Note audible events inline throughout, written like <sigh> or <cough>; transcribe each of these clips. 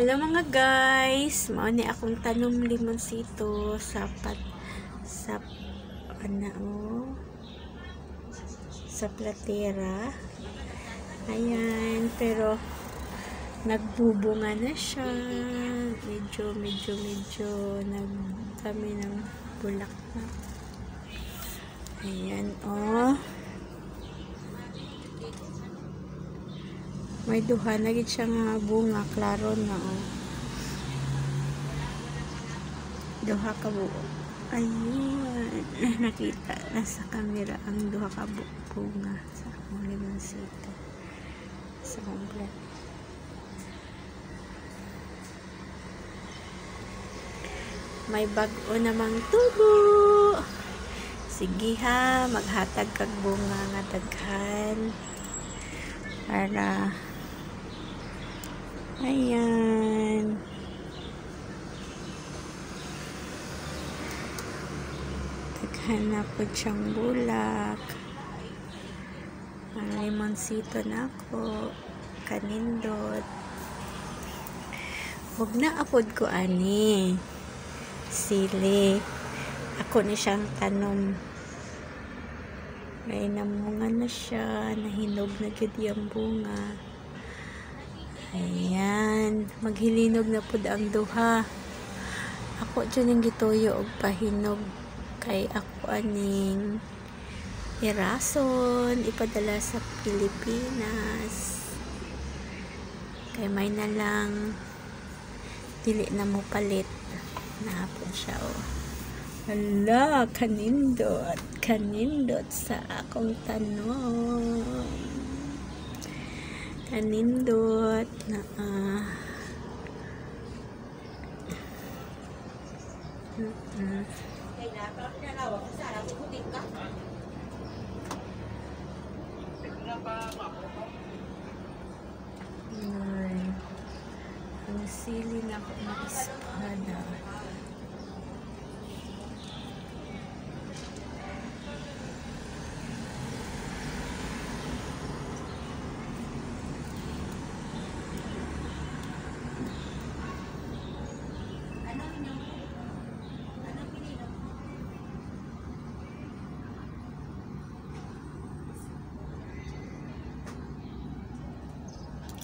Hello mga guys, mao ni akong tanom limonsito sa pat sa ano oh, sa platera. Ayan, pero nagbubunga na siya. Medyo, medyo, medyo nagdami ng bulak na. Ayan, oh. May duha na gid siya nga bunga, klaro na oh. Duha ka buo. Ayun, <laughs> nakita nasa camera ang duha ka bu- bunga sa akong limonsito. Sa komplet. May bag-o namang tubo. Sige ha, maghatag kag bunga nga daghan para ayan. Daghan na po siyang bulak. Ang limonsito na ako. Kanindot. Huwag na apod ko ani. Sili. Ako ni siyang tanom ay namunga na siya, nahinog na gid yung bunga. Ayan, maghilinog na pud ang duha. Ako dyan yung gituyo og pahinog kay ako aning irason ipadala sa Pilipinas. Kay may na lang dili na mo palit. Nahapon siya oh. Hala, kanindot. Kanindot sa akong tanom. Kanindot na ah. Mm -mm. Ay, ang sili na ako ng espada.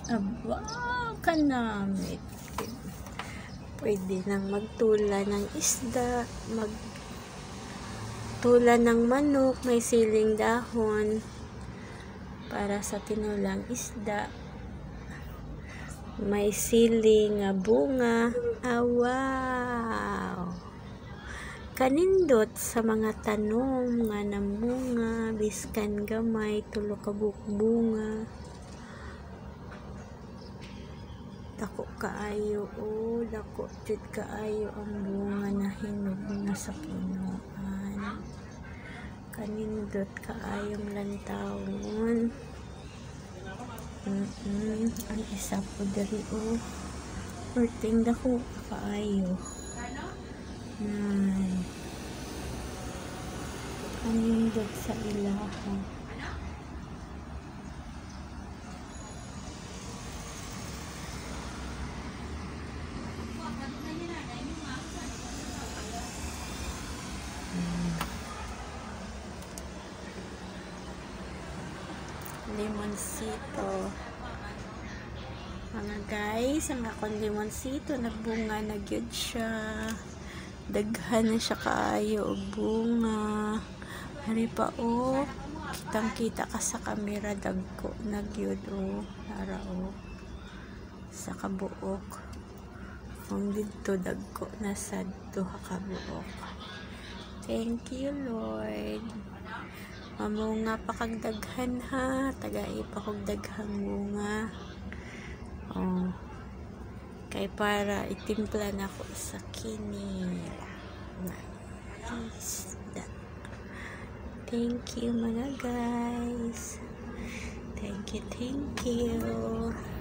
Aba, kanamit. Pwede nang magtula ng isda, magtula ng manok, may siling dahon para sa tinulang isda. May siling nga bunga. Ah, wow! Kanindot sa mga tanom nga namunga, biskan gamay, tulo ka buok bunga. Dako kaayo o dako jud kaayo ang bunga na hinog na sa punuan kanindot kaayong lantawon mm -mm. ang isa po dali o. Perting dako kaayo. Nay kanindot sa ilaha limonsito mga guys ang akong limonsito nagbunga na gyud siya. Daghan na siya kaayo bunga. Hari pa o. Kitang kita ka sa kamera dagko na gyud o. Para o. Sa kabuok. Kung dito dagko na sa duha ka buok. Thank you lord Mamunga pa kag daghan ha. Tagai pa kog daghang bunga. Oh. Kay para itimpla na ko sa kini. Nice. Thank you mga guys. Thank you, thank you.